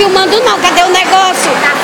filmando não, cadê o negócio?